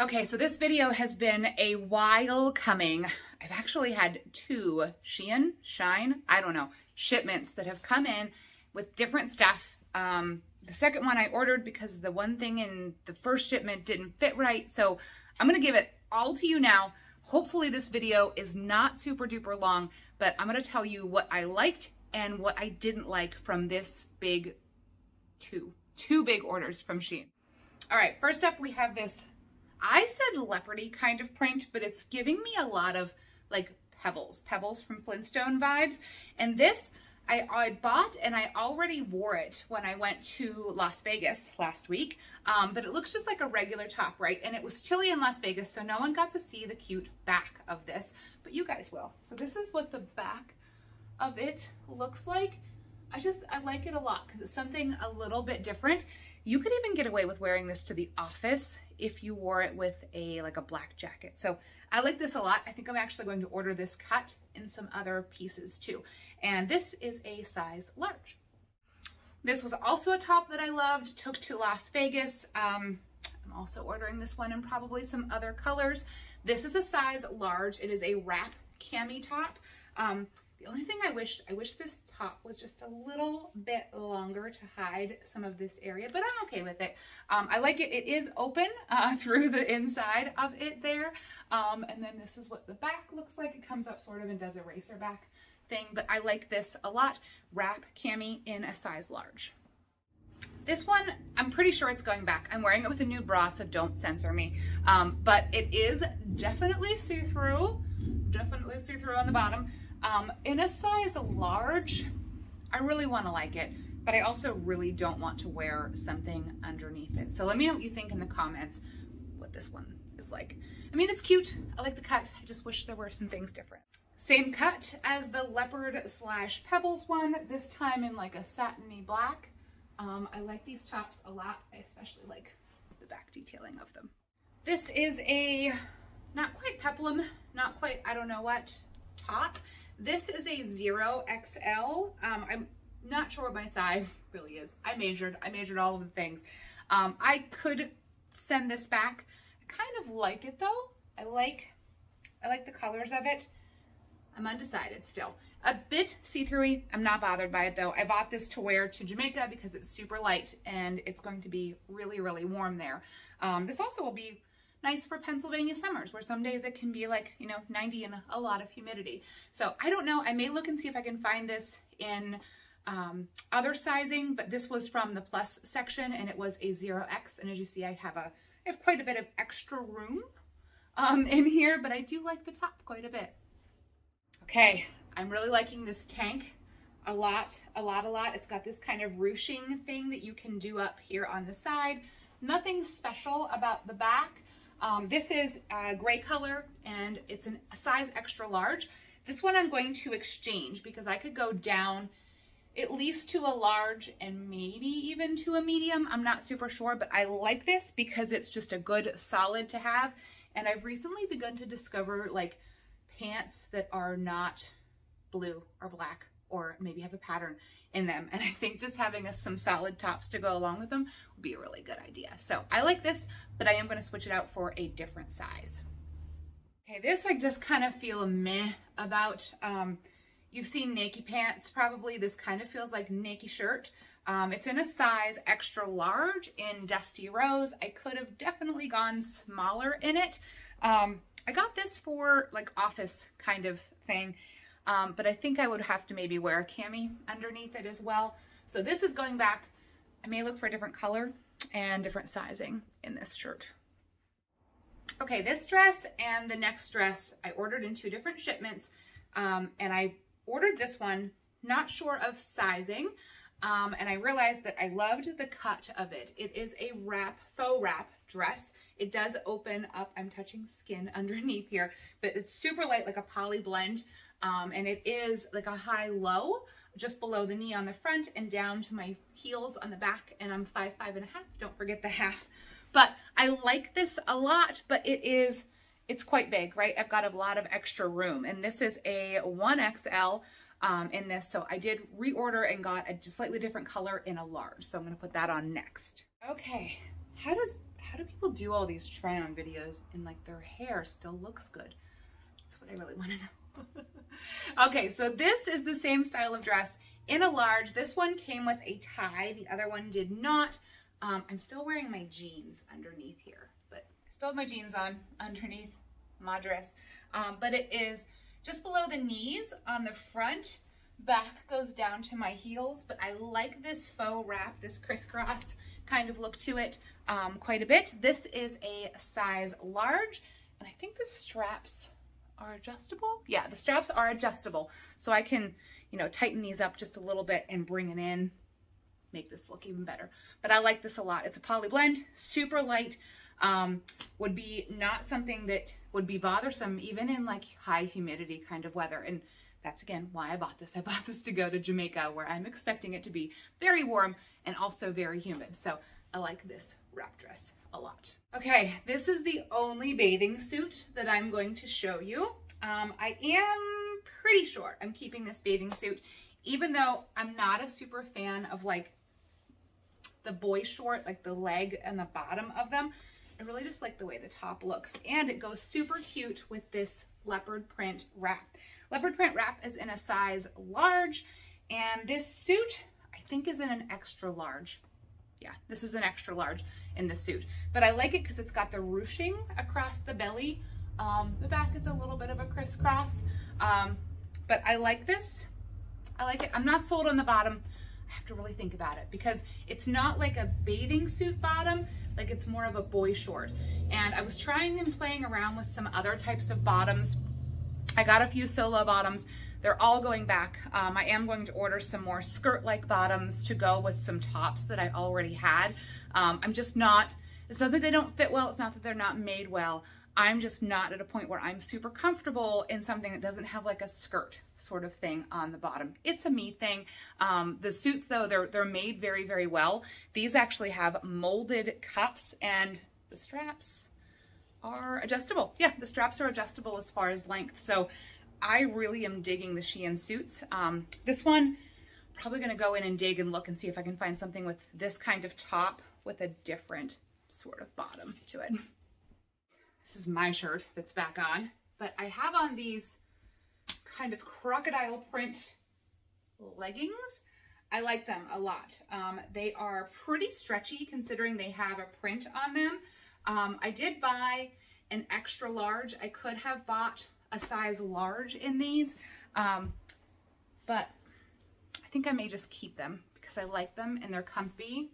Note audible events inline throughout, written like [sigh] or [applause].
Okay, so this video has been a while coming. I've actually had two Shein, Shine, I don't know, shipments that have come in with different stuff. Um, the second one I ordered because the one thing in the first shipment didn't fit right. So I'm gonna give it all to you now. Hopefully this video is not super duper long, but I'm gonna tell you what I liked and what I didn't like from this big two, two big orders from Shein. All right, first up we have this I said leopardy kind of print, but it's giving me a lot of like pebbles, pebbles from Flintstone vibes. And this I, I bought and I already wore it when I went to Las Vegas last week, um, but it looks just like a regular top, right? And it was chilly in Las Vegas, so no one got to see the cute back of this, but you guys will. So this is what the back of it looks like. I just, I like it a lot because it's something a little bit different. You could even get away with wearing this to the office if you wore it with a like a black jacket. So I like this a lot. I think I'm actually going to order this cut in some other pieces too. And this is a size large. This was also a top that I loved, took to Las Vegas. Um, I'm also ordering this one in probably some other colors. This is a size large. It is a wrap cami top. Um, the only thing I wish, I wish this top was just a little bit longer to hide some of this area, but I'm okay with it. Um, I like it. It is open uh, [laughs] through the inside of it there. Um, and then this is what the back looks like. It comes up sort of and does a racer back thing, but I like this a lot. Wrap cami in a size large. This one, I'm pretty sure it's going back. I'm wearing it with a new bra, so don't censor me. Um, but it is definitely see-through, definitely see-through on the bottom. Um, in a size large, I really want to like it, but I also really don't want to wear something underneath it. So let me know what you think in the comments what this one is like. I mean, it's cute. I like the cut. I just wish there were some things different. Same cut as the leopard slash pebbles one, this time in like a satiny black. Um, I like these tops a lot. I especially like the back detailing of them. This is a not quite peplum, not quite I don't know what top. This is a zero XL. Um, I'm not sure what my size really is. I measured, I measured all of the things. Um, I could send this back. I kind of like it though. I like, I like the colors of it. I'm undecided still. A bit see-through I'm not bothered by it though. I bought this to wear to Jamaica because it's super light and it's going to be really, really warm there. Um, this also will be nice for Pennsylvania summers where some days it can be like, you know, 90 and a lot of humidity. So I don't know. I may look and see if I can find this in um, other sizing, but this was from the plus section and it was a 0X. And as you see, I have a, I have quite a bit of extra room um, in here, but I do like the top quite a bit. Okay, I'm really liking this tank a lot, a lot, a lot. It's got this kind of ruching thing that you can do up here on the side. Nothing special about the back. Um, this is a gray color and it's an, a size extra large. This one I'm going to exchange because I could go down at least to a large and maybe even to a medium. I'm not super sure, but I like this because it's just a good solid to have. And I've recently begun to discover like pants that are not blue or black or maybe have a pattern in them. And I think just having a, some solid tops to go along with them would be a really good idea. So I like this, but I am gonna switch it out for a different size. Okay, this I just kind of feel meh about. Um, you've seen Nike pants probably. This kind of feels like Nike shirt. Um, it's in a size extra large in Dusty Rose. I could have definitely gone smaller in it. Um, I got this for like office kind of thing. Um, but I think I would have to maybe wear a cami underneath it as well. So this is going back. I may look for a different color and different sizing in this shirt. Okay, this dress and the next dress I ordered in two different shipments. Um, and I ordered this one, not sure of sizing. Um, and I realized that I loved the cut of it. It is a wrap, faux wrap dress. It does open up, I'm touching skin [laughs] underneath here, but it's super light, like a poly blend. Um, and it is like a high-low, just below the knee on the front and down to my heels on the back. And I'm five, five and a half. Don't forget the [laughs] half. But I like this a lot, but it is, it's quite big, right? I've got a lot of extra room. And this is a 1XL um, in this. So I did reorder and got a slightly different color in a large. So I'm going to put that on next. Okay. How does how do people do all these try on videos and like their hair still looks good? That's what I really want to know. [laughs] okay, so this is the same style of dress in a large. This one came with a tie. The other one did not. Um, I'm still wearing my jeans underneath here, but I still have my jeans on underneath my dress. Um, but it is just below the knees on the front. Back goes down to my heels, but I like this faux wrap, this crisscross kind of look to it um, quite a bit. This is a size large, and I think the straps are adjustable. Yeah, the straps are adjustable, so I can, you know, tighten these up just a little bit and bring it in, make this look even better. But I like this a lot. It's a poly blend, super light, um, would be not something that would be bothersome even in like high humidity kind of weather. And that's again why I bought this. I bought this to go to Jamaica where I'm expecting it to be very warm and also very humid. So I like this wrap dress a lot. Okay, this is the only bathing suit that I'm going to show you. Um, I am pretty sure I'm keeping this bathing suit, even though I'm not a super fan of like the boy short, like the leg and the bottom of them. I really just like the way the top looks and it goes super cute with this leopard print wrap. Leopard print wrap is in a size large and this suit I think is in an extra large. Yeah, this is an extra large in the suit, but I like it because it's got the ruching across the belly. Um, the back is a little bit of a crisscross, um, but I like this. I like it. I'm not sold on the bottom. I have to really think about it because it's not like a bathing suit bottom, like it's more of a boy short. And I was trying and playing around with some other types of bottoms. I got a few solo bottoms. They're all going back. Um, I am going to order some more skirt-like bottoms to go with some tops that I already had. Um, I'm just not, it's not that they don't fit well, it's not that they're not made well. I'm just not at a point where I'm super comfortable in something that doesn't have like a skirt sort of thing on the bottom. It's a me thing. Um, the suits though, they're, they're made very, very well. These actually have molded cups and the straps are adjustable. Yeah, the straps are adjustable as far as length. So I really am digging the Shein suits. Um, this one, probably gonna go in and dig and look and see if I can find something with this kind of top with a different sort of bottom to it. This is my shirt that's back on, but I have on these kind of crocodile print leggings. I like them a lot. Um, they are pretty stretchy considering they have a print on them. Um, I did buy an extra large. I could have bought a size large in these, um, but I think I may just keep them because I like them and they're comfy.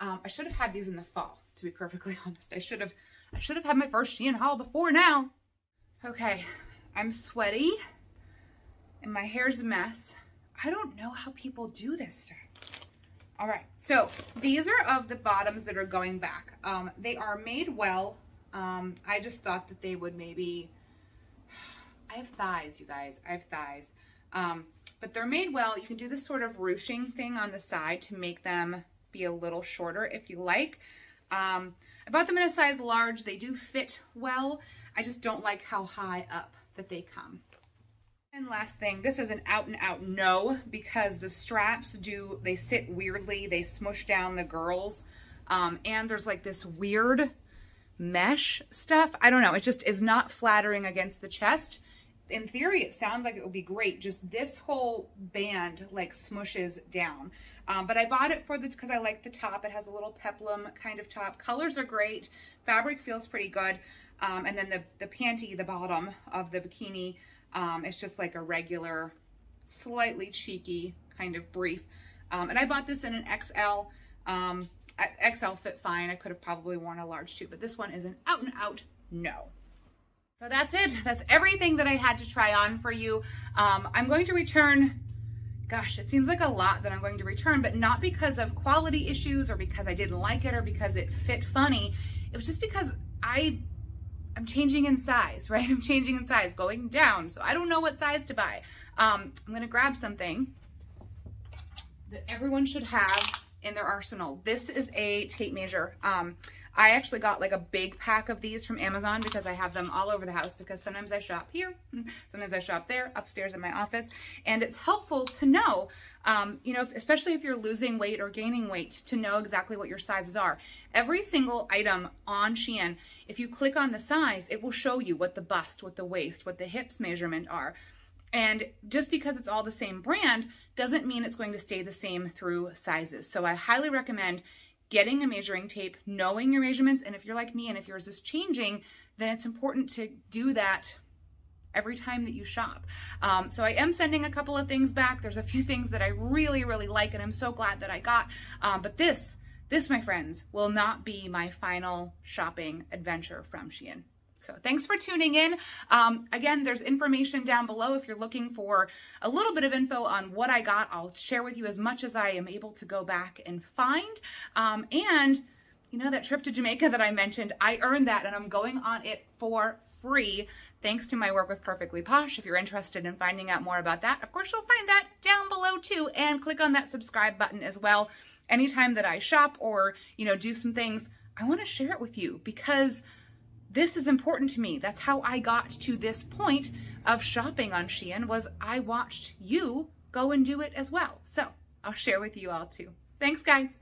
Um, I should have had these in the fall, to be perfectly [laughs] honest. I should have I should have had my first Shein haul before now. Okay, I'm sweaty and my hair's a mess. I don't know how people do this stuff. All right, so these are of the bottoms that are going back. Um, they are made well. Um, I just thought that they would maybe, I have thighs, you guys, I have thighs. Um, but they're made well. You can do this sort of ruching thing on the side to make them be a little shorter if you like. Um, I bought them in a size large. They do fit well. I just don't like how high up that they come. And last thing, this is an out and out no because the straps do, they sit weirdly. They smush down the girls. Um, and there's like this weird mesh stuff. I don't know. It just is not flattering against the chest in theory, it sounds like it would be great. Just this whole band like smushes down. Um, but I bought it for the, because I like the top. It has a little peplum kind of top. Colors are great. Fabric feels pretty good. Um, and then the, the panty, the bottom of the bikini, um, it's just like a regular, slightly cheeky kind of brief. Um, and I bought this in an XL. Um, XL fit fine. I could have probably worn a large too, but this one is an out and out no. So that's it. That's everything that I had to try on for you. Um, I'm going to return, gosh, it seems like a lot that I'm going to return, but not because of quality issues or because I didn't like it or because it fit funny. It was just because I, I'm changing in size, [laughs] right? I'm changing in size, going down. So I don't know what size to buy. Um, I'm going to grab something that everyone should have in their arsenal. This is a tape measure. Um, I actually got like a big pack of these from Amazon because I have them all over the house because sometimes I shop here, [laughs] sometimes I shop there, upstairs in my office. And it's helpful to know, um, you know, if, especially if you're losing weight or gaining weight, to know exactly what your sizes are. Every single item on Shein, if you click on the size, it will show you what the bust, what the waist, what the hips measurement are. And just because it's all the same brand doesn't mean it's going to stay the same through sizes. So I highly recommend getting a measuring tape, knowing your measurements, and if you're like me and if yours is changing, then it's important to do that every time that you shop. Um, so I am sending a couple of things back. There's a few things that I really, really like, and I'm so glad that I got. Um, but this, this, my friends, will not be my final shopping adventure from Shein. So thanks for tuning in. Um, again, there's information down below if you're looking for a little bit of info on what I got. I'll share with you as much as I am able to go back and find. Um, and you know, that trip to Jamaica that I mentioned, I earned that and I'm going on it for free thanks to my work with Perfectly Posh. If you're interested in finding out more about that, of course, you'll find that down below too. And click on that subscribe button as well. Anytime that I shop or, you know, do some things, I want to share it with you because this is important to me. That's how I got to this point of shopping on Shein was I watched you go and do it as well. So I'll share with you all too. Thanks guys.